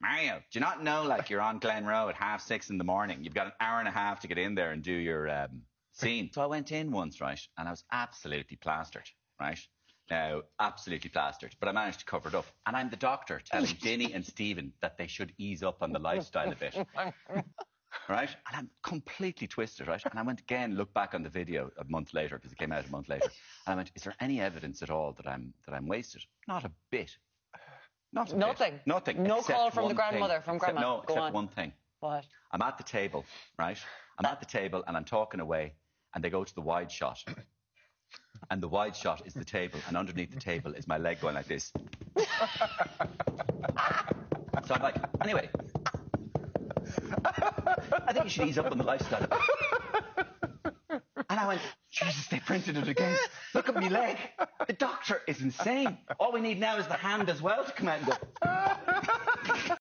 Mario, do you not know like you're on Glenroe at half six in the morning? You've got an hour and a half to get in there and do your um, scene. So I went in once, right, and I was absolutely plastered, right? Now, absolutely plastered, but I managed to cover it up. And I'm the doctor telling Ginny and Stephen that they should ease up on the lifestyle a bit. Right? And I'm completely twisted, right? And I went again, look back on the video a month later, because it came out a month later. And I went, is there any evidence at all that I'm that I'm wasted? Not a bit. Not Nothing? Bit. Nothing. No except call from the grandmother, thing. from Except- grandma? No, Go except on. one thing. What? I'm at the table, right? I'm at the table and I'm talking away, and they go to the wide shot. And the wide shot is the table, and underneath the table is my leg going like this. so I'm like, anyway, I think you should ease up on the lifestyle. And I went, Jesus, they printed it again. Look at me leg. The doctor is insane. All we need now is the hand as well to come out and go.